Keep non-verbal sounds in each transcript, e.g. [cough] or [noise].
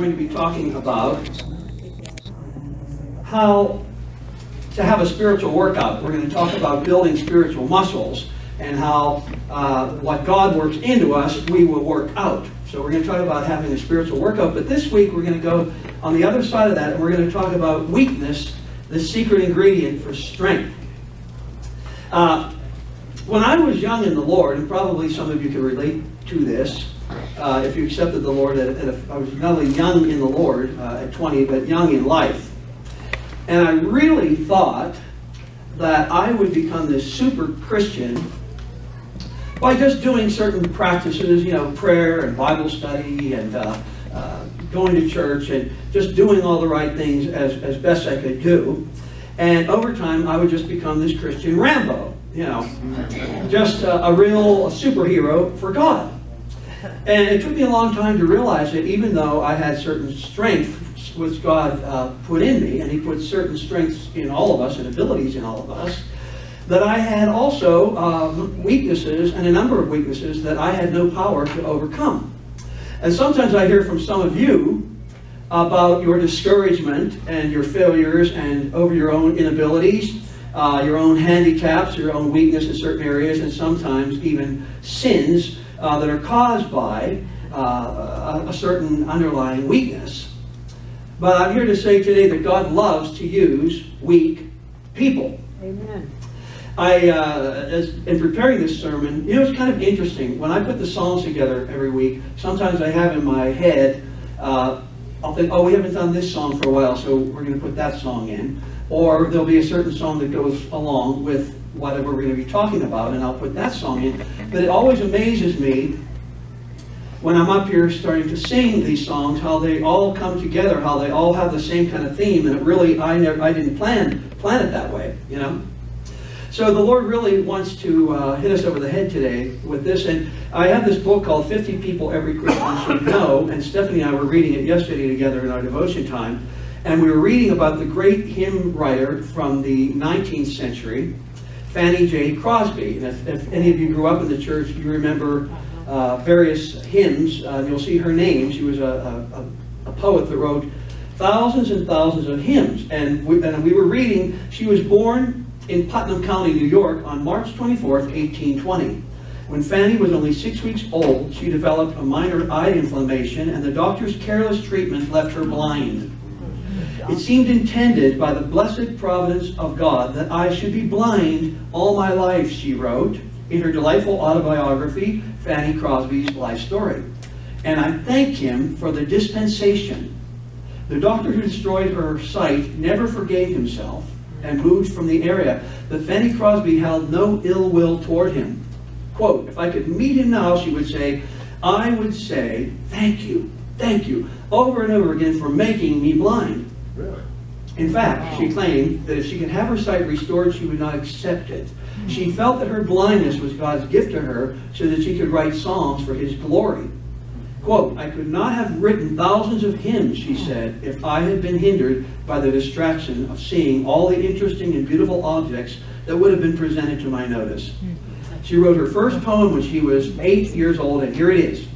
going to be talking about how to have a spiritual workout. We're going to talk about building spiritual muscles and how uh, what God works into us, we will work out. So we're going to talk about having a spiritual workout. But this week we're going to go on the other side of that and we're going to talk about weakness, the secret ingredient for strength. Uh, when I was young in the Lord, and probably some of you can relate to this, uh, if you accepted the Lord, at, at a, I was not only young in the Lord uh, at 20, but young in life. And I really thought that I would become this super Christian by just doing certain practices, you know, prayer and Bible study and uh, uh, going to church and just doing all the right things as, as best I could do. And over time, I would just become this Christian Rambo, you know, just a, a real superhero for God. And it took me a long time to realize that even though I had certain strength which God uh, put in me, and He put certain strengths in all of us and abilities in all of us, that I had also um, weaknesses and a number of weaknesses that I had no power to overcome. And sometimes I hear from some of you about your discouragement and your failures and over your own inabilities, uh, your own handicaps, your own weakness in certain areas, and sometimes even sins uh, that are caused by uh, a, certain underlying weakness. But I'm here to say today that God loves to use weak people. Amen. I, uh, as, in preparing this sermon, you know, it's kind of interesting. When I put the Psalms together every week, sometimes I have in my head, uh, I'll think, oh, we haven't done this song for a while, so we're going to put that song in. Or there'll be a certain song that goes along with whatever we're going to be talking about, and I'll put that song in. But it always amazes me when I'm up here starting to sing these songs, how they all come together, how they all have the same kind of theme, and it really, I never, I didn't plan plan it that way, you know. So the Lord really wants to uh, hit us over the head today with this, and I have this book called 50 People Every Christian Should Know, and Stephanie and I were reading it yesterday together in our devotion time, and we were reading about the great hymn writer from the 19th century, Fanny J. Crosby. And if, if any of you grew up in the church, you remember uh, various hymns. Uh, you'll see her name. She was a, a, a, poet that wrote thousands and thousands of hymns. And we, and we were reading, she was born in Putnam County, New York on March 24th, 1820. When Fanny was only six weeks old, she developed a minor eye inflammation, and the doctor's careless treatment left her blind. It seemed intended by the blessed providence of God that I should be blind all my life, she wrote in her delightful autobiography, Fanny Crosby's Life Story. And I thank him for the dispensation. The doctor who destroyed her sight never forgave himself and moved from the area, but Fanny Crosby held no ill will toward him. Quote, if I could meet him now, she would say, I would say, thank you, thank you, over and over again for making me blind. Really? In fact, she claimed that if she could have her sight restored, she would not accept it. She hmm. felt that her blindness was God's gift to her so that she could write psalms for his glory. Quote, I could not have written thousands of hymns, she hmm. said, if I had been hindered by the distraction of seeing all the interesting and beautiful objects that would have been presented to my notice. Hmm. She wrote her first poem when she was eight years old, and here it is.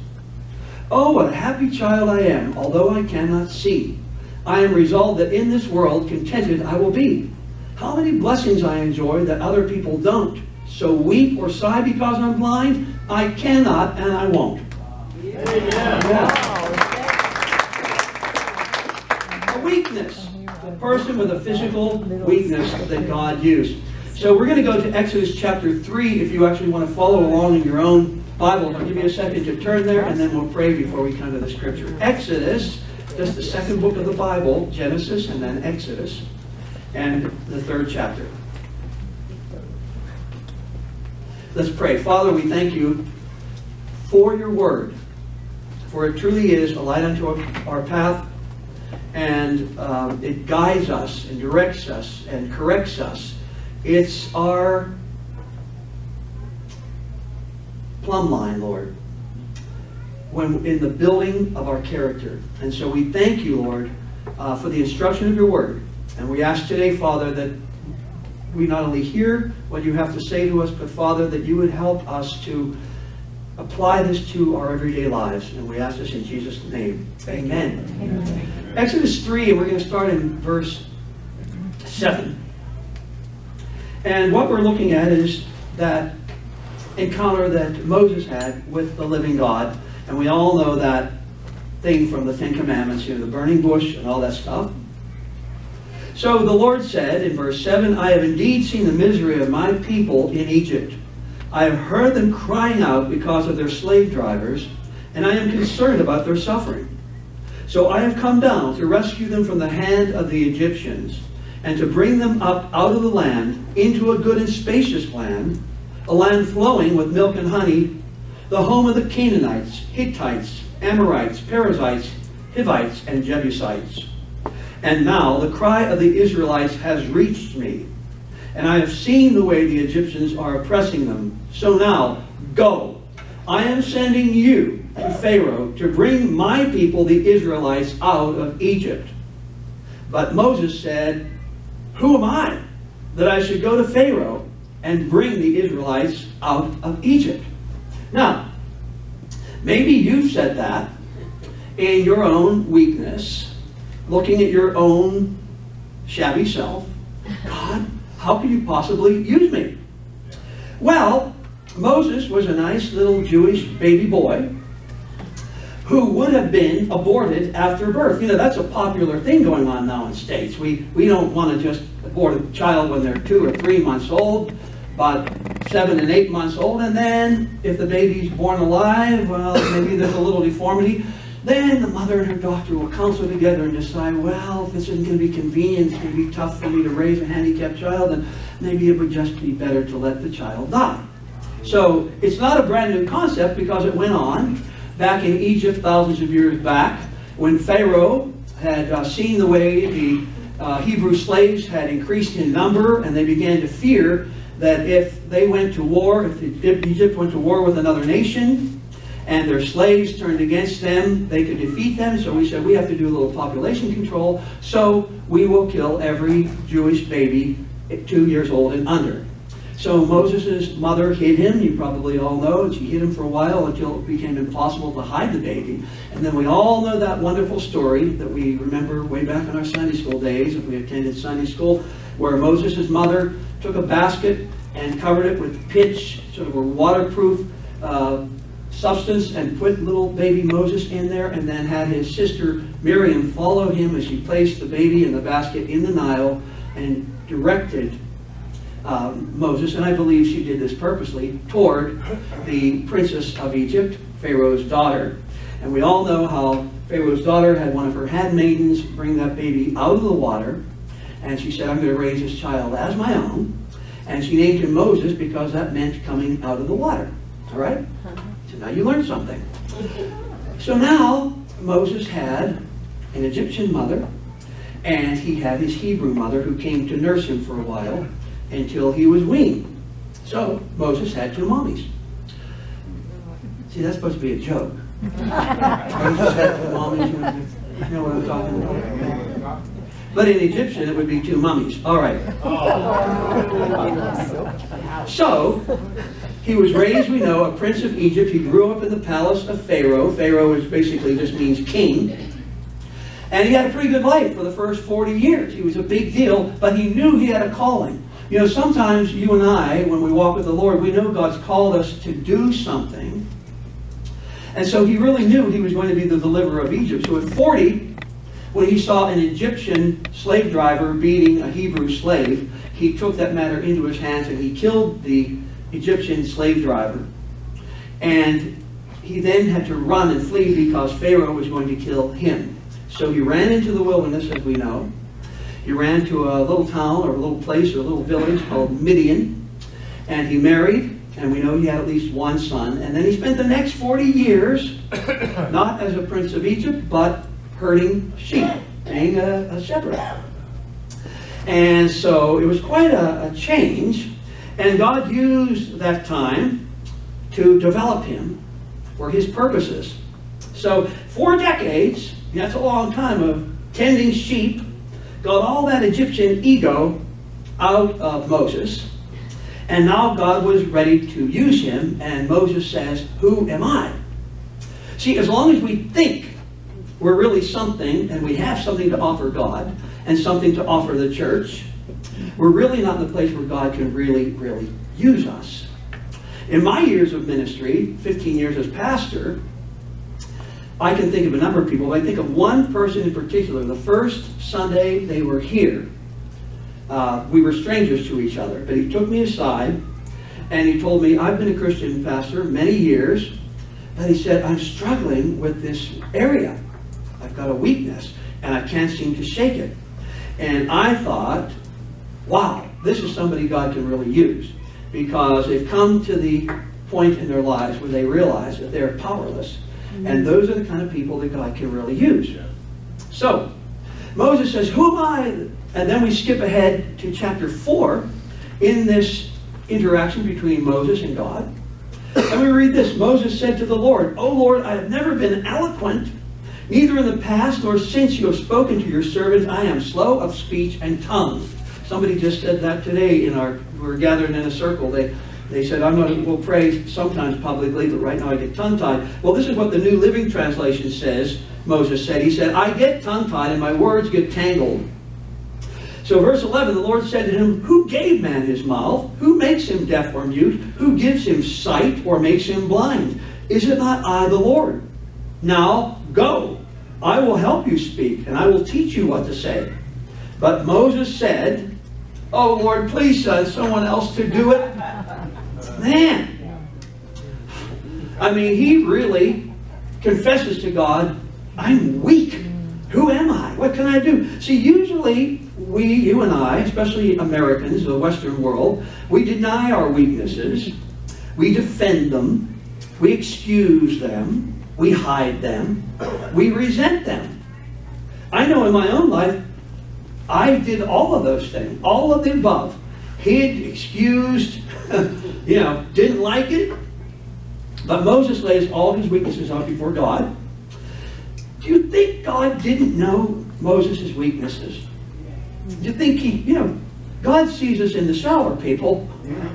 Oh, what a happy child I am, although I cannot see. I am resolved that in this world contented I will be. How many blessings I enjoy that other people don't. So weep or sigh because I'm blind? I cannot and I won't. Yeah. A weakness. A person with a physical weakness that God used. So we're going to go to Exodus chapter 3 if you actually want to follow along in your own Bible. I'll give you a second to turn there and then we'll pray before we come to the scripture. Exodus, just the second book of the Bible, Genesis and then Exodus and the third chapter. Let's pray. Father, we thank you for your word, for it truly is a light unto our path, and um, it guides us and directs us and corrects us. It's our plumb line, Lord, when in the building of our character. And so we thank you, Lord, uh, for the instruction of your word. And we ask today, Father, that we not only hear what you have to say to us, but Father, that you would help us to apply this to our everyday lives. And we ask this in Jesus' name. Amen. Amen. Exodus 3, and we're going to start in verse 7. And what we're looking at is that encounter that Moses had with the living God. And we all know that thing from the Ten Commandments, you know, the burning bush and all that stuff. So the Lord said in verse 7, I have indeed seen the misery of my people in Egypt. I have heard them crying out because of their slave drivers, and I am concerned about their suffering. So I have come down to rescue them from the hand of the Egyptians, and to bring them up out of the land into a good and spacious land, a land flowing with milk and honey, the home of the Canaanites, Hittites, Amorites, Perizzites, Hivites, and Jebusites. And now the cry of the Israelites has reached me, and I have seen the way the Egyptians are oppressing them. So now, go. I am sending you to Pharaoh to bring my people, the Israelites, out of Egypt. But Moses said, Who am I that I should go to Pharaoh and bring the Israelites out of Egypt? Now, maybe you've said that in your own weakness, looking at your own shabby self. God, how can you possibly use me? Well, Moses was a nice little Jewish baby boy who would have been aborted after birth. You know, that's a popular thing going on now in states. We, we don't want to just abort a child when they're two or three months old, but seven and eight months old, and then if the baby's born alive, well, maybe there's a little deformity. Then the mother and her doctor will counsel together and decide, well, if this isn't going to be convenient, it's going to be tough for me to raise a handicapped child, then maybe it would just be better to let the child die. So it's not a brand new concept because it went on back in Egypt thousands of years back when Pharaoh had uh, seen the way the uh, Hebrew slaves had increased in number and they began to fear that if they went to war, if Egypt went to war with another nation and their slaves turned against them, they could defeat them. So we said we have to do a little population control. So we will kill every Jewish baby two years old and under. So Moses' mother hid him. You probably all know. She hid him for a while until it became impossible to hide the baby. And then we all know that wonderful story that we remember way back in our Sunday school days, if we attended Sunday school, where Moses' mother took a basket and covered it with pitch, sort of a waterproof uh, substance, and put little baby Moses in there, and then had his sister Miriam follow him as she placed the baby in the basket in the Nile and directed um, Moses, and I believe she did this purposely, toward the princess of Egypt, Pharaoh's daughter. And we all know how Pharaoh's daughter had one of her handmaidens bring that baby out of the water, and she said, I'm going to raise this child as my own. And she named him Moses because that meant coming out of the water. All right? Uh-huh. So now you learned something. So now Moses had an Egyptian mother, and he had his Hebrew mother who came to nurse him for a while until he was weaned. So Moses had two mommies. See, that's supposed to be a joke. [laughs] Moses had two mommies. You know what I'm talking about? But in Egyptian, it would be two mummies. All right. Oh. So, he was raised, we know, a prince of Egypt. He grew up in the palace of Pharaoh. Pharaoh is basically just means king. And he had a pretty good life for the first 40 years. He was a big deal, but he knew he had a calling. You know, sometimes you and I, when we walk with the Lord, we know God's called us to do something. And so he really knew he was going to be the deliverer of Egypt. So at 40, when he saw an Egyptian slave driver beating a Hebrew slave, he took that matter into his hands and he killed the Egyptian slave driver. And he then had to run and flee because Pharaoh was going to kill him. So he ran into the wilderness, as we know. He ran to a little town or a little place or a little village called Midian, and he married, and we know he had at least one son. And then he spent the next 40 years, [coughs] not as a prince of Egypt, but herding sheep, being a, a shepherd. And so it was quite a, a change, and God used that time to develop him for his purposes. So four decades, that's a long time of tending sheep got all that Egyptian ego out of Moses. And now God was ready to use him, and Moses says, Who am I? See, as long as we think we're really something and we have something to offer God and something to offer the church, we're really not in the place where God can really, really use us. In my years of ministry, 15 years as pastor, I can think of a number of people. but I think of one person in particular. The first Sunday they were here, uh, we were strangers to each other, but he took me aside and he told me, I've been a Christian pastor many years, but he said, I'm struggling with this area. I've got a weakness and I can't seem to shake it. And I thought, wow, this is somebody God can really use because they've come to the point in their lives where they realize that they're powerless. Mm-hmm. And those are the kind of people that God can really use. So, Moses says, Who am I? And then we skip ahead to chapter 4 in this interaction between Moses and God. And we read this Moses said to the Lord, O Lord, I have never been eloquent, neither in the past nor since you have spoken to your servant. I am slow of speech and tongue. Somebody just said that today in our, we are gathered in a circle. They, they said, I'm going to, we'll pray sometimes publicly, but right now I get tongue-tied. Well, this is what the New Living Translation says, Moses said. He said, I get tongue-tied and my words get tangled. So verse 11, the Lord said to him, Who gave man his mouth? Who makes him deaf or mute? Who gives him sight or makes him blind? Is it not I, the Lord? Now go, I will help you speak, and I will teach you what to say. But Moses said, Oh Lord, please send someone else to do it. Man. I mean, he really confesses to God, I'm weak. Who am I? What can I do? See, usually we, you and I, especially Americans, the Western world, we deny our weaknesses. We defend them. We excuse them. We hide them. We resent them. I know in my own life, I did all of those things, all of the above. Hid, excused, [laughs] you know, didn't like it. But Moses lays all his weaknesses out before God. Do you think God didn't know Moses' weaknesses? Do you think he, you know, God sees us in the shower, people.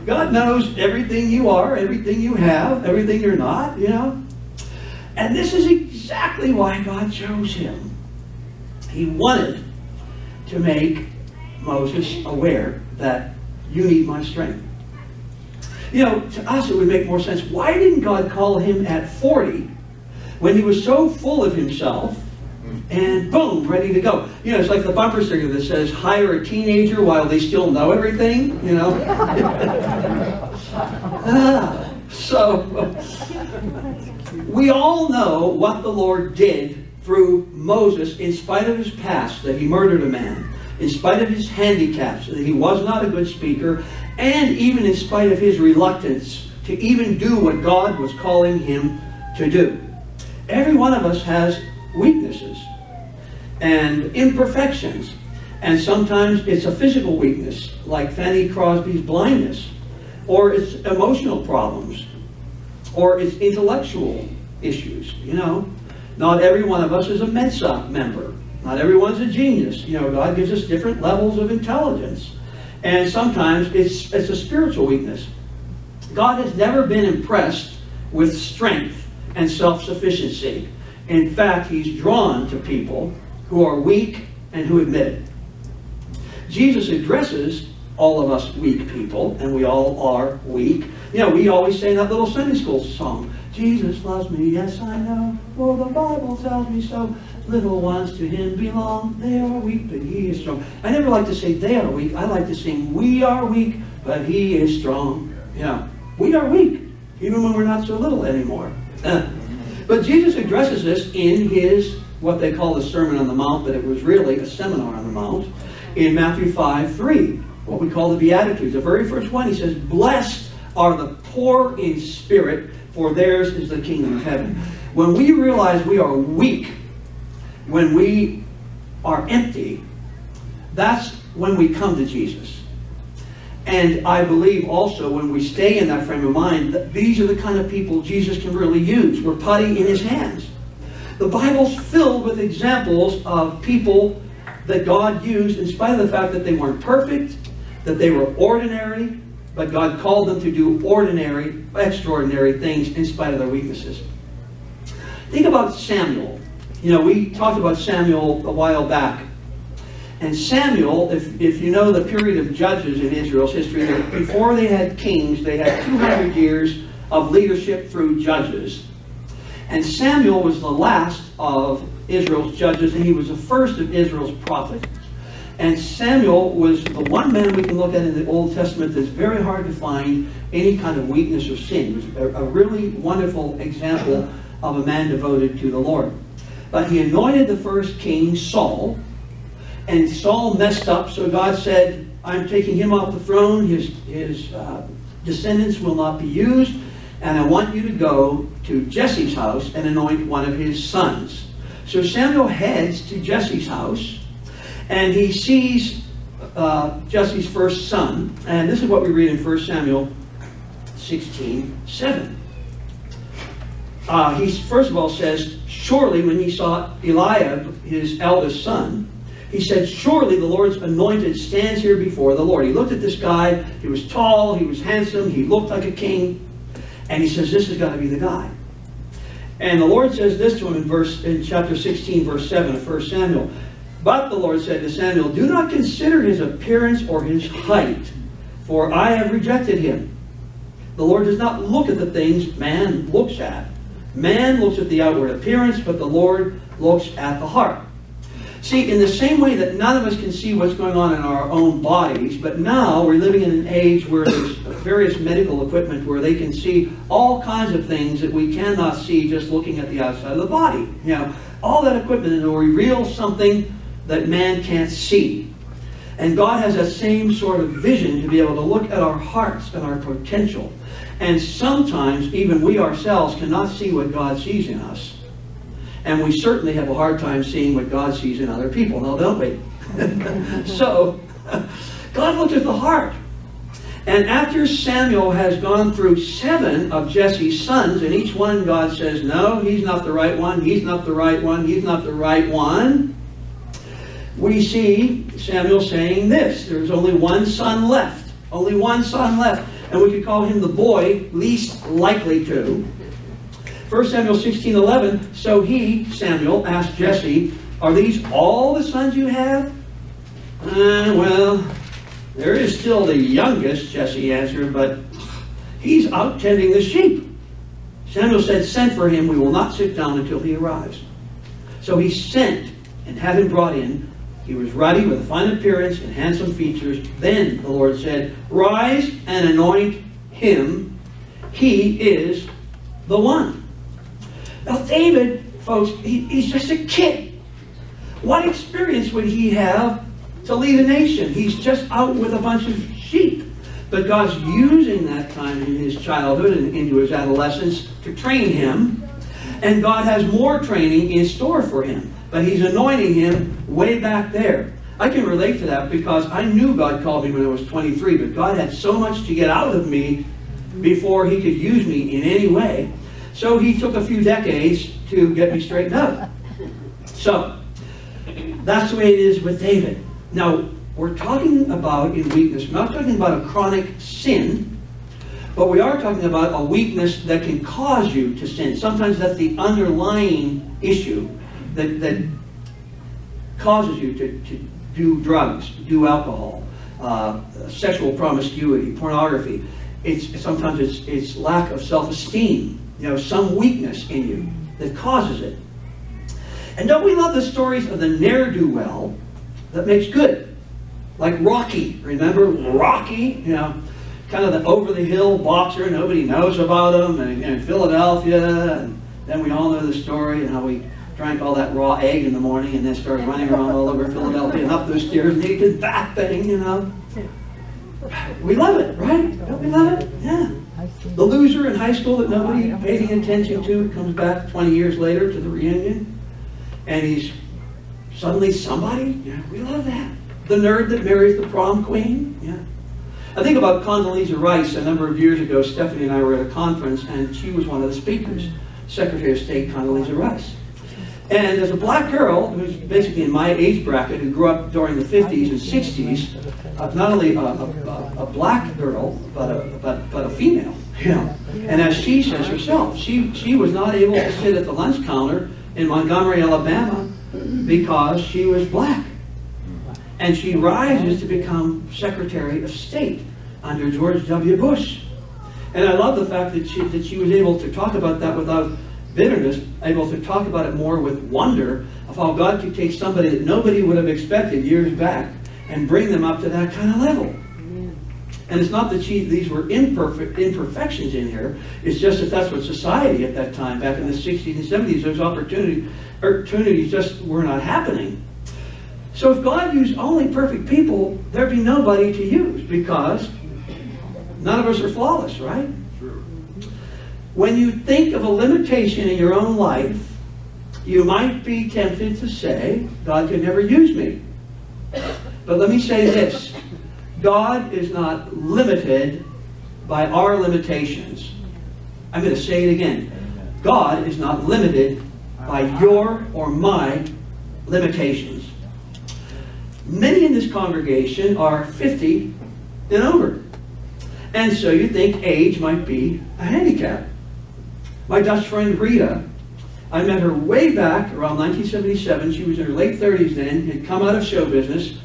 God knows everything you are, everything you have, everything you're not, you know. And this is exactly why God chose him. He wanted to make Moses aware that you need my strength. You know, to us it would make more sense. Why didn't God call him at 40 when he was so full of himself and boom, ready to go? You know, it's like the bumper sticker that says, hire a teenager while they still know everything, you know? [laughs] ah, so, we all know what the Lord did through Moses, in spite of his past, that he murdered a man, in spite of his handicaps, that he was not a good speaker, and even in spite of his reluctance to even do what God was calling him to do. Every one of us has weaknesses and imperfections. And sometimes it's a physical weakness, like Fanny Crosby's blindness, or it's emotional problems, or it's intellectual issues, you know. Not every one of us is a Mensa member. Not everyone's a genius. You know, God gives us different levels of intelligence. And sometimes it's, it's a spiritual weakness. God has never been impressed with strength and self-sufficiency. In fact, he's drawn to people who are weak and who admit it. Jesus addresses all of us weak people, and we all are weak. You know, we always say that little Sunday school song, Jesus loves me, yes I know, for the Bible tells me so. Little ones to him belong, they are weak, but he is strong. I never like to say they are weak, I like to sing we are weak, but he is strong. Yeah, we are weak, even when we're not so little anymore. but Jesus addresses this in his, what they call the Sermon on the Mount, but it was really a seminar on the Mount, in Matthew 5, 3, what we call the Beatitudes. The very first one, he says, Blessed are the poor in spirit, for theirs is the kingdom of heaven. When we realize we are weak, when we are empty, that's when we come to Jesus. And I believe also when we stay in that frame of mind, that these are the kind of people Jesus can really use. We're putty in his hands. The Bible's filled with examples of people that God used in spite of the fact that they weren't perfect, that they were ordinary, but God called them to do ordinary, extraordinary things in spite of their weaknesses. Think about Samuel. You know, we talked about Samuel a while back. And Samuel, if, if you know the period of judges in Israel's history, before they had kings, they had 200 years of leadership through judges. And Samuel was the last of Israel's judges, and he was the first of Israel's prophets. And Samuel was the one man we can look at in the Old Testament that's very hard to find any kind of weakness or sin. A, a really wonderful example of a man devoted to the Lord. But he anointed the first king, Saul, and Saul messed up, so God said, I'm taking him off the throne. His, his uh, descendants will not be used. And I want you to go to Jesse's house and anoint one of his sons. So Samuel heads to Jesse's house and he sees uh, Jesse's first son. And this is what we read in 1 Samuel 16 7. Uh, he first of all says, Surely when he saw Eliab, his eldest son, he said, Surely the Lord's anointed stands here before the Lord. He looked at this guy. He was tall. He was handsome. He looked like a king. And he says, This has got to be the guy. And the Lord says this to him in verse in chapter 16, verse 7 of 1 Samuel. But the Lord said to Samuel, Do not consider his appearance or his height, for I have rejected him. The Lord does not look at the things man looks at. Man looks at the outward appearance, but the Lord looks at the heart. See, in the same way that none of us can see what's going on in our own bodies, but now we're living in an age where there's various medical equipment where they can see all kinds of things that we cannot see just looking at the outside of the body. You know, all that equipment will reveal something that man can't see. And God has that same sort of vision to be able to look at our hearts and our potential. And sometimes even we ourselves cannot see what God sees in us. And we certainly have a hard time seeing what God sees in other people, now don't we? [laughs] so, [laughs] God looked at the heart. And after Samuel has gone through seven of Jesse's sons, and each one God says, no, he's not the right one, he's not the right one, he's not the right one we see Samuel saying this there's only one son left. Only one son left. And we could call him the boy least likely to. 1 Samuel 16 11. So he, Samuel, asked Jesse, Are these all the sons you have? Uh, well, there is still the youngest, Jesse answered, but he's out tending the sheep. Samuel said, Send for him. We will not sit down until he arrives. So he sent and had him brought in. He was ruddy with a fine appearance and handsome features. Then the Lord said, Rise and anoint him. He is the one. Now, David, folks, he, he's just a kid. What experience would he have to lead a nation? He's just out with a bunch of sheep. But God's using that time in his childhood and into his adolescence to train him. And God has more training in store for him but he's anointing him way back there. I can relate to that because I knew God called me when I was 23, but God had so much to get out of me before he could use me in any way. So he took a few decades to get me straightened up. So, that's the way it is with David. Now, we're talking about in weakness, we're not talking about a chronic sin, but we are talking about a weakness that can cause you to sin. Sometimes that's the underlying issue that, that causes you to, to do drugs, do alcohol, uh, sexual promiscuity, pornography. It's, sometimes it's, it's lack of self-esteem, you know, some weakness in you that causes it. And don't we love the stories of the ne'er-do-well that makes good? Like Rocky, remember Rocky? You know, kind of the over-the-hill boxer, nobody knows about him, and, and Philadelphia, and then we all know the story and how he drank all that raw egg in the morning and then started running around all over Philadelphia and up those stairs naked, that thing, you know. We love it, right? Don't we love it? Yeah. The loser in high school that nobody paid any attention to comes back 20 years later to the reunion and he's suddenly somebody. Yeah, we love that. The nerd that marries the prom queen. Yeah. I think about Condoleezza Rice a number of years ago. Stephanie and I were at a conference and she was one of the speakers, Secretary of State Condoleezza Rice. And as a black girl, who's basically in my age bracket, who grew up during the 50s and 60s, uh, not only a, a, a, black girl, but a, but, but a female. You know? And as she says herself, she, she was not able to sit at the lunch counter in Montgomery, Alabama, because she was black. And she rises to become Secretary of State under George W. Bush. And I love the fact that she, that she was able to talk about that without bitterness, able to talk about it more with wonder of how God could take somebody that nobody would have expected years back and bring them up to that kind of level. And it's not that she, these were imperfect imperfections in here. It's just that that's what society at that time, back in the 60s and 70s, those opportunity, opportunities just were not happening. So if God used only perfect people, there'd be nobody to use because none of us are flawless, right? When you think of a limitation in your own life, you might be tempted to say, God can never use me. But let me say this God is not limited by our limitations. I'm going to say it again. God is not limited by your or my limitations. Many in this congregation are 50 and over. And so you think age might be a handicap. My Dutch friend Rita, I met her way back around 1977. She was in her late 30s then, had come out of show business,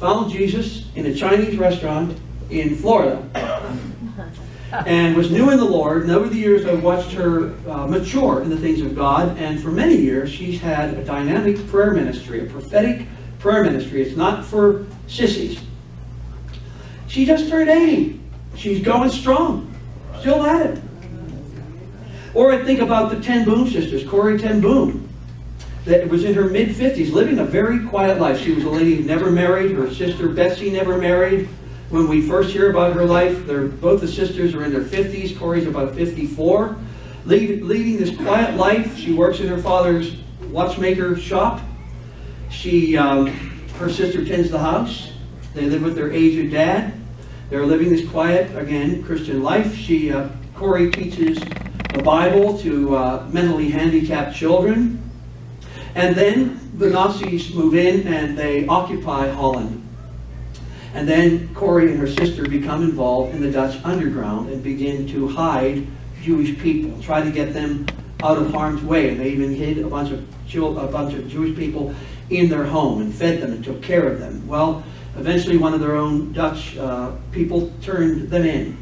found Jesus in a Chinese restaurant in Florida, [laughs] and was new in the Lord. And over the years, I've watched her uh, mature in the things of God. And for many years, she's had a dynamic prayer ministry, a prophetic prayer ministry. It's not for sissies. She just turned 80. She's going strong. Still at it. Or I think about the Ten Boom sisters, Corrie Ten Boom, that was in her mid-50s, living a very quiet life. She was a lady who never married. Her sister Betsy never married. When we first hear about her life, they're, both the sisters are in their 50s. Corrie's about 54. Lead, leading this quiet life. She works in her father's watchmaker shop. She, um, her sister tends the house. They live with their aged dad. They're living this quiet, again, Christian life. She, uh, Corrie teaches the Bible to uh, mentally handicapped children. And then the Nazis move in and they occupy Holland. And then Corrie and her sister become involved in the Dutch underground and begin to hide Jewish people, try to get them out of harm's way. And they even hid a bunch of a bunch of Jewish people in their home and fed them and took care of them. Well, Eventually, one of their own Dutch uh, people turned them in.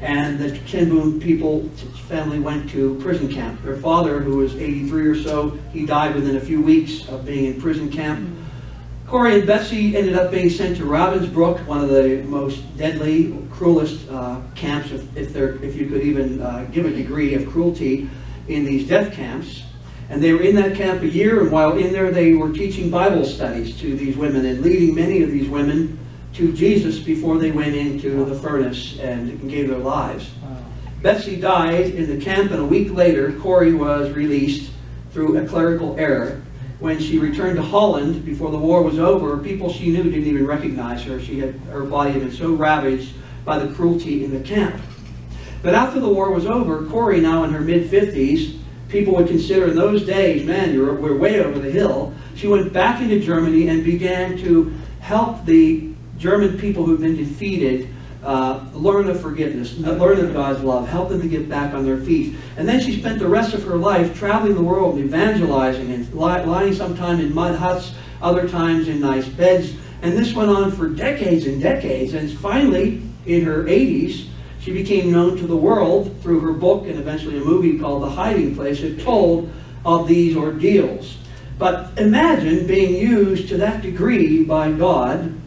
And the Ten Boom people family went to prison camp. Their father, who was 83 or so, he died within a few weeks of being in prison camp. Corrie and Betsy ended up being sent to Ravensbrück, one of the most deadly, cruelest uh, camps, if, if, there, if you could even uh, give a degree of cruelty in these death camps. And they were in that camp a year, and while in there, they were teaching Bible studies to these women and leading many of these women to Jesus before they went into the furnace and gave their lives. Betsy died in the camp, and a week later, Corrie was released through a clerical error. When she returned to Holland before the war was over, people she knew didn't even recognize her. She had her body had been so ravaged by the cruelty in the camp. But after the war was over, Corrie, now in her mid 50s, people would consider in those days, man, you're, we're way over the hill. She went back into Germany and began to help the German people who've been defeated uh, learn of forgiveness, learn of God's love, help them to get back on their feet. And then she spent the rest of her life traveling the world, and evangelizing and lying sometimes in mud huts, other times in nice beds. And this went on for decades and decades. And finally, in her 80s, she became known to the world through her book and eventually a movie called The Hiding Place. It told of these ordeals. But imagine being used to that degree by God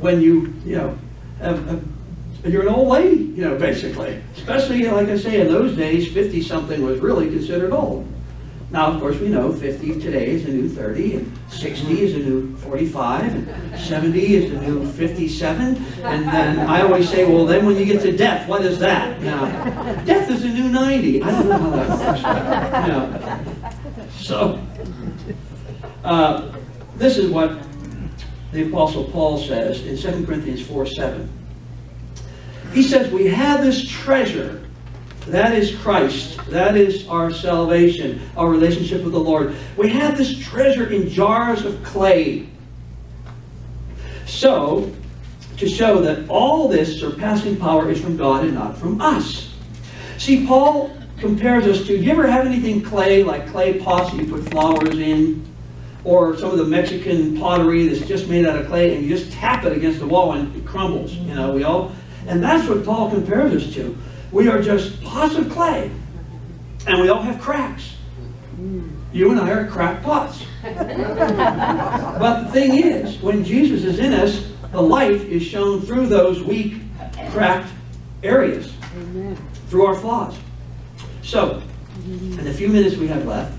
when you, you know, have, have, you're an old lady, you know, basically. Especially, like I say, in those days, 50 something was really considered old. Now, of course, we know 50 today is a new 30, and 60 is a new 45, and 70 is a new 57. And then I always say, well, then when you get to death, what is that? Now, death is a new 90. I don't know how that works. So, uh, this is what the Apostle Paul says in 2 Corinthians 4 7. He says, We have this treasure That is Christ. That is our salvation, our relationship with the Lord. We have this treasure in jars of clay. So, to show that all this surpassing power is from God and not from us. See, Paul compares us to, you ever have anything clay, like clay pots you put flowers in? Or some of the Mexican pottery that's just made out of clay and you just tap it against the wall and it crumbles. You know, we all, and that's what Paul compares us to. We are just pots of clay. And we all have cracks. You and I are cracked pots. [laughs] but the thing is, when Jesus is in us, the light is shown through those weak, cracked areas, Amen. through our flaws. So, in the few minutes we have left,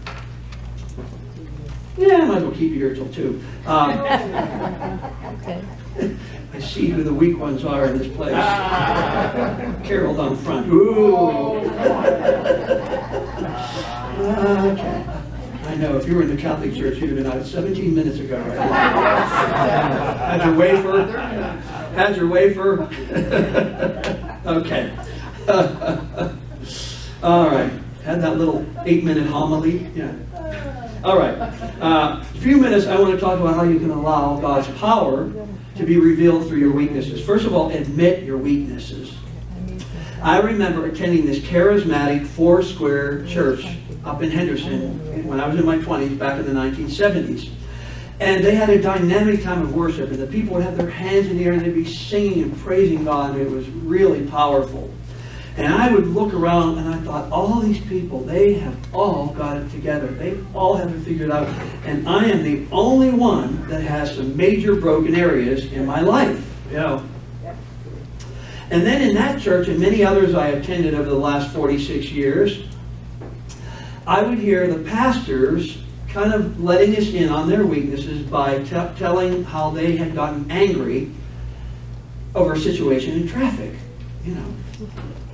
yeah, I might as well keep you here till 2. Um, [laughs] okay. [laughs] I see who the weak ones are in this place. [laughs] Carol down front. Ooh. okay. I know, if you were in the Catholic Church, you'd have been out 17 minutes ago. Right? Had your wafer? Had your wafer? okay. All right. Had that little eight-minute homily? Yeah. All right. Uh, a few minutes, I want to talk about how you can allow God's power to be revealed through your weaknesses. First of all, admit your weaknesses. I remember attending this charismatic four-square church up in Henderson when I was in my 20s, back in the 1970s. And they had a dynamic time of worship, and the people would have their hands in the air and they'd be singing and praising God, and it was really powerful. And I would look around and I thought, all these people, they have all got it together. They all have it figured out. And I am the only one that has some major broken areas in my life. You know. And then in that church and many others I attended over the last 46 years, I would hear the pastors kind of letting us in on their weaknesses by telling how they had gotten angry over a situation in traffic. You know,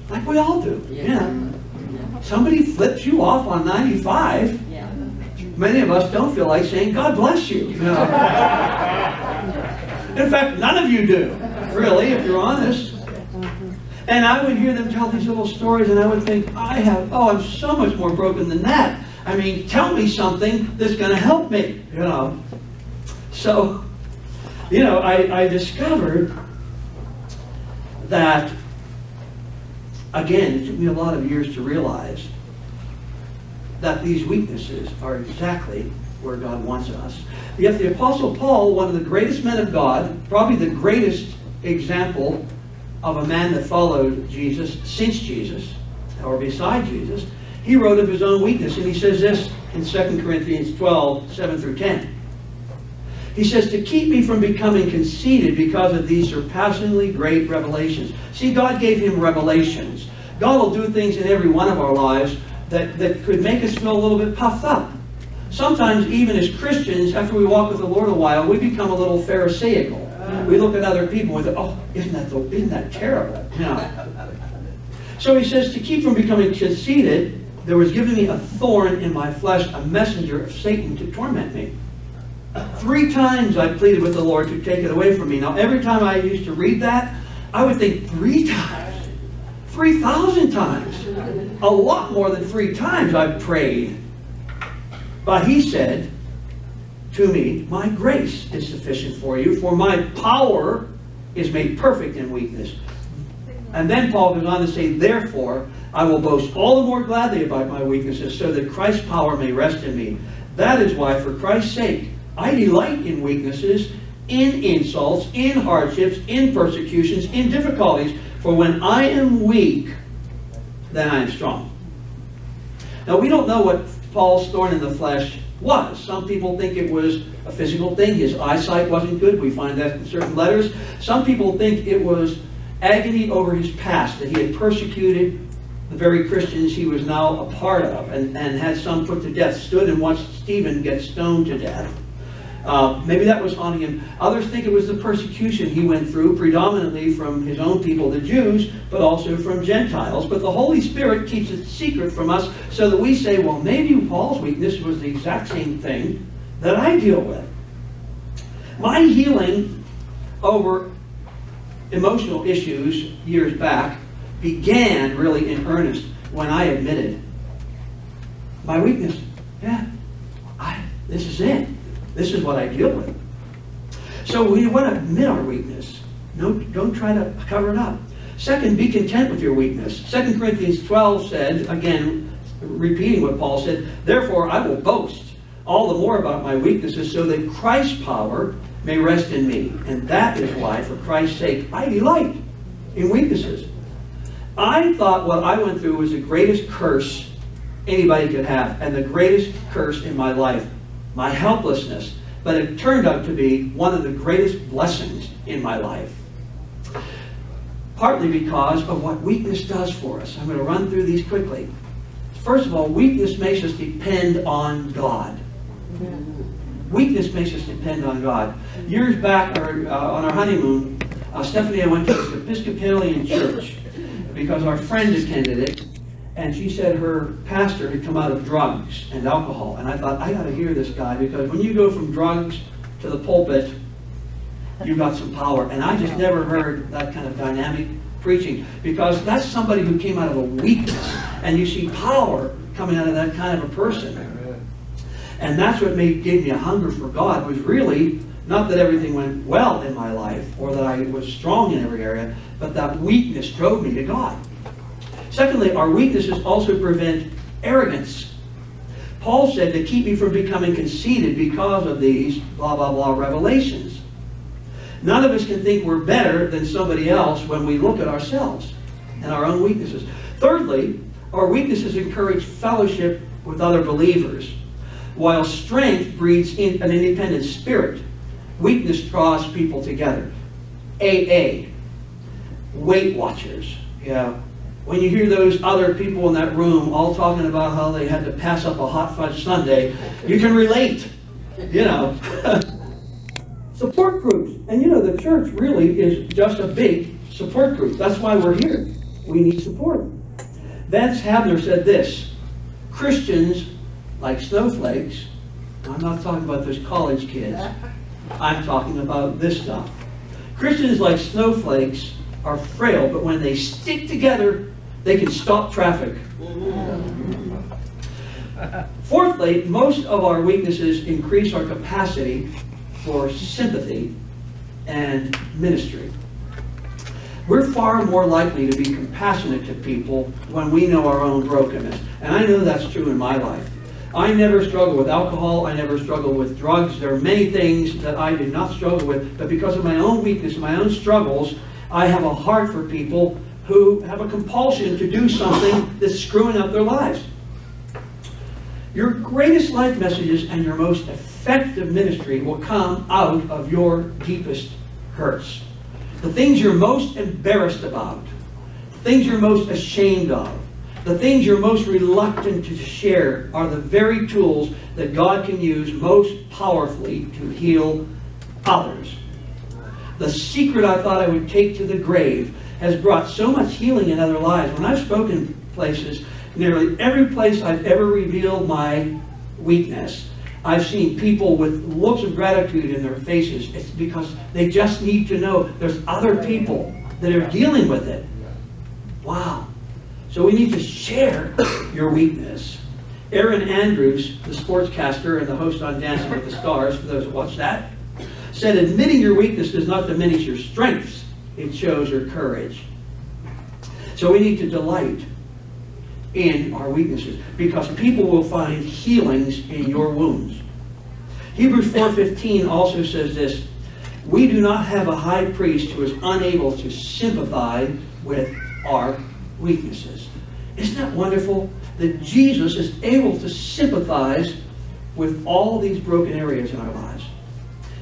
like we all do. Yeah. Somebody flips you off on 95. Yeah. Many of us don't feel like saying, God bless you. [laughs] know? In fact, none of you do, really, if you're honest. And I would hear them tell these little stories, and I would think, I have, oh, I'm so much more broken than that. I mean, tell me something that's going to help me, you know. So, you know, I, I discovered that Again, it took me a lot of years to realize that these weaknesses are exactly where God wants us. Yet the Apostle Paul, one of the greatest men of God, probably the greatest example of a man that followed Jesus since Jesus, or beside Jesus, he wrote of his own weakness, and he says this in 2 Corinthians 12, 7 through 10. He says, to keep me from becoming conceited because of these surpassingly great revelations. See, God gave him revelations. God will do things in every one of our lives that, that could make us feel a little bit puffed up. Sometimes, even as Christians, after we walk with the Lord a while, we become a little pharisaical. We look at other people and think, oh, isn't that, the, isn't that terrible? Know? So he says, to keep from becoming conceited, there was given me a thorn in my flesh, a messenger of Satan to torment me. Three times I pleaded with the Lord to take it away from me. Now, every time I used to read that, I would think three times, 3,000 times, a lot more than three times I prayed. But he said to me, My grace is sufficient for you, for my power is made perfect in weakness. And then Paul goes on to say, Therefore, I will boast all the more gladly about my weaknesses, so that Christ's power may rest in me. That is why, for Christ's sake, I delight in weaknesses, in insults, in hardships, in persecutions, in difficulties. For when I am weak, then I am strong. Now, we don't know what Paul's thorn in the flesh was. Some people think it was a physical thing. His eyesight wasn't good. We find that in certain letters. Some people think it was agony over his past, that he had persecuted the very Christians he was now a part of and, and had some put to death, stood and watched Stephen get stoned to death. Uh, maybe that was haunting him. Others think it was the persecution he went through, predominantly from his own people, the Jews, but also from Gentiles. But the Holy Spirit keeps it secret from us so that we say, well, maybe Paul's weakness was the exact same thing that I deal with. My healing over emotional issues years back began really in earnest when I admitted my weakness. Yeah, I, this is it. This is what I deal with. So we want to admit our weakness. No, don't try to cover it up. Second, be content with your weakness. 2 Corinthians 12 said, again, repeating what Paul said, Therefore I will boast all the more about my weaknesses so that Christ's power may rest in me. And that is why, for Christ's sake, I delight in weaknesses. I thought what I went through was the greatest curse anybody could have, and the greatest curse in my life, my helplessness. But it turned out to be one of the greatest blessings in my life partly because of what weakness does for us. I'm going to run through these quickly. First of all, weakness makes us depend on God. Weakness makes us depend on God. Years back, uh, on our honeymoon, uh, Stephanie and I went to this Episcopalian church because our friend attended it, and she said her pastor had come out of drugs and alcohol. And I thought, I got to hear this guy because when you go from drugs to the pulpit, you've got some power. And I just never heard that kind of dynamic preaching because that's somebody who came out of a weakness. And you see power coming out of that kind of a person. And that's what made, gave me a hunger for God was really not that everything went well in my life or that I was strong in every area, but that weakness drove me to God. Secondly, our weaknesses also prevent arrogance. Paul said to keep me from becoming conceited because of these blah, blah, blah revelations. None of us can think we're better than somebody else when we look at ourselves and our own weaknesses. Thirdly, our weaknesses encourage fellowship with other believers, while strength breeds in an independent spirit. Weakness draws people together. AA, Weight Watchers. Yeah. When you hear those other people in that room all talking about how they had to pass up a hot fudge sundae, you can relate. You know. [laughs] support groups. And you know, the church really is just a big support group. That's why we're here. We need support. Vance Havner said this Christians, like snowflakes, I'm not talking about those college kids, I'm talking about this stuff. Christians, like snowflakes, are frail, but when they stick together, they can stop traffic. Fourthly, most of our weaknesses increase our capacity for sympathy and ministry. We're far more likely to be compassionate to people when we know our own brokenness. And I know that's true in my life. I never struggle with alcohol. I never struggle with drugs. There are many things that I did not struggle with, but because of my own weakness, my own struggles, I have a heart for people who have a compulsion to do something that's screwing up their lives. Your greatest life messages and your most effective ministry will come out of your deepest hurts. The things you're most embarrassed about, the things you're most ashamed of, the things you're most reluctant to share are the very tools that God can use most powerfully to heal others. The secret I thought I would take to the grave has brought so much healing in other lives. When I've spoken places, nearly every place I've ever revealed my weakness, I've seen people with looks of gratitude in their faces. It's because they just need to know there's other people that are dealing with it. Wow. So we need to share your weakness. Erin Andrews, the sportscaster and the host on Dancing with the Stars, for those who watch that, said admitting your weakness does not diminish your strengths, it shows your courage. So we need to delight in our weaknesses because people will find healings in your wounds. Hebrews 4.15 also says this, We do not have a high priest who is unable to sympathize with our weaknesses. Isn't that wonderful? That Jesus is able to sympathize with all these broken areas in our lives.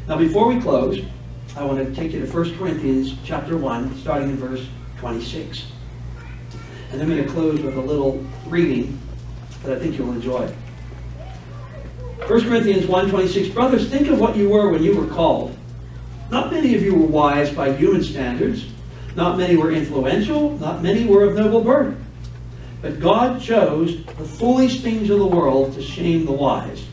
Now before we close, I want to take you to 1 Corinthians chapter 1, starting in verse 26. And I'm going to close with a little reading that I think you'll enjoy. 1 Corinthians 1.26, Brothers, think of what you were when you were called. Not many of you were wise by human standards. Not many were influential. Not many were of noble birth. But God chose the foolish things of the world to shame the wise.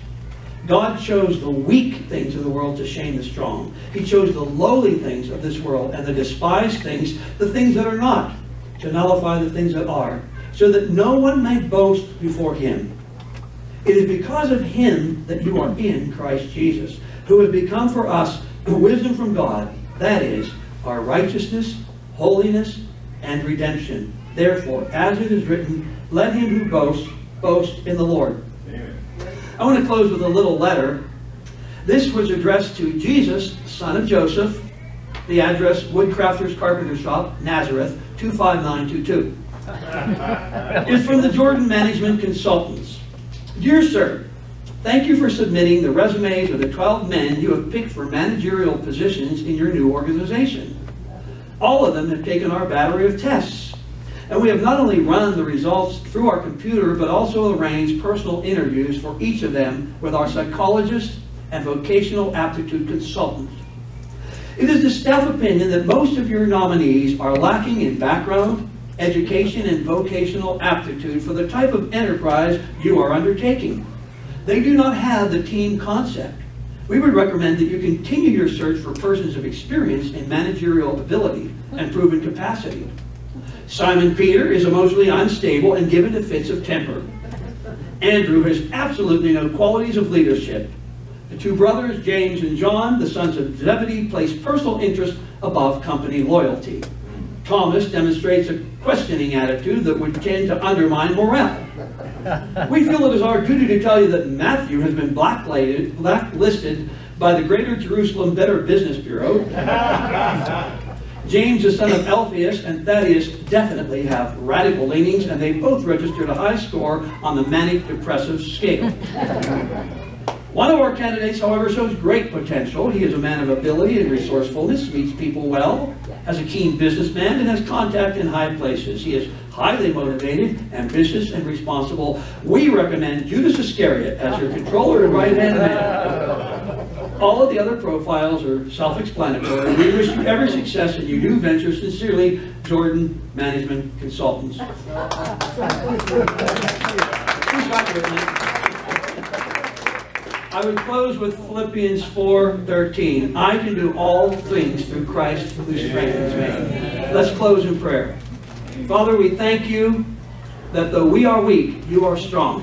God chose the weak things of the world to shame the strong. He chose the lowly things of this world and the despised things, the things that are not, to nullify the things that are, so that no one may boast before him. It is because of him that you are in Christ Jesus, who has become for us wisdom from God, that is, our righteousness, holiness, and redemption. Therefore, as it is written, let him who boasts boast in the Lord. I want to close with a little letter. This was addressed to Jesus, son of Joseph, the address Woodcrafters Carpenter Shop, Nazareth, 25922. it's [laughs] from the Jordan Management Consultants. Dear sir, thank you for submitting the resumes of the 12 men you have picked for managerial positions in your new organization. All of them have taken our battery of tests. And we have not only run the results through our computer, but also arranged personal interviews for each of them with our psychologist and vocational aptitude consultant. It is the staff opinion that most of your nominees are lacking in background, education, and vocational aptitude for the type of enterprise you are undertaking. They do not have the team concept. We would recommend that you continue your search for persons of experience in managerial ability and proven capacity. Simon Peter is emotionally unstable and given to fits of temper. Andrew has absolutely no qualities of leadership. The two brothers, James and John, the sons of Zebedee, place personal interest above company loyalty. Thomas demonstrates a questioning attitude that would tend to undermine morale. We feel it is our duty to tell you that Matthew has been blacklisted, by the Greater Jerusalem Better Business Bureau. James, the son of Alphaeus, and Thaddeus definitely have radical leanings, and they both registered a high score on the manic depressive scale. [laughs] One of our candidates, however, shows great potential. He is a man of ability and resourcefulness, meets people well, has a keen businessman, and has contact in high places. He is highly motivated, ambitious, and responsible. We recommend Judas Iscariot as your controller and right-hand man. [laughs] All of the other profiles are self-explanatory. We wish you every success in your new venture. Sincerely, Jordan Management Consultants. I would close with Philippians 4:13. I can do all things through Christ who strengthens me. Let's close in prayer. Father, we thank you that though we are weak, you are strong.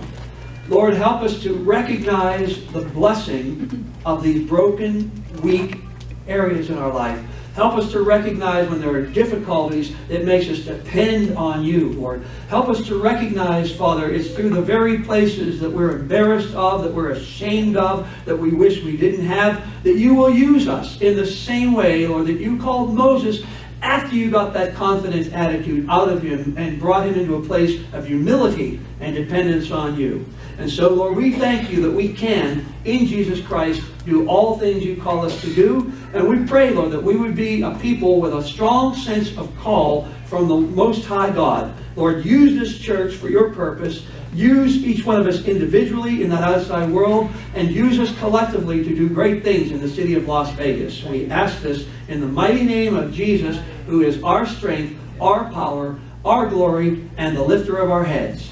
Lord, help us to recognize the blessing of these broken, weak areas in our life. Help us to recognize when there are difficulties that makes us depend on you, Lord. Help us to recognize, Father, it's through the very places that we're embarrassed of, that we're ashamed of, that we wish we didn't have, that you will use us in the same way, Lord, that you called Moses after you got that confident attitude out of him and brought him into a place of humility and dependence on you. And so, Lord, we thank you that we can, in Jesus Christ, do all things you call us to do. And we pray, Lord, that we would be a people with a strong sense of call from the Most High God. Lord, use this church for your purpose. Use each one of us individually in that outside world, and use us collectively to do great things in the city of Las Vegas. We ask this in the mighty name of Jesus, who is our strength, our power, our glory, and the lifter of our heads.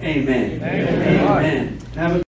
Amen. Amen. Amen. Amen.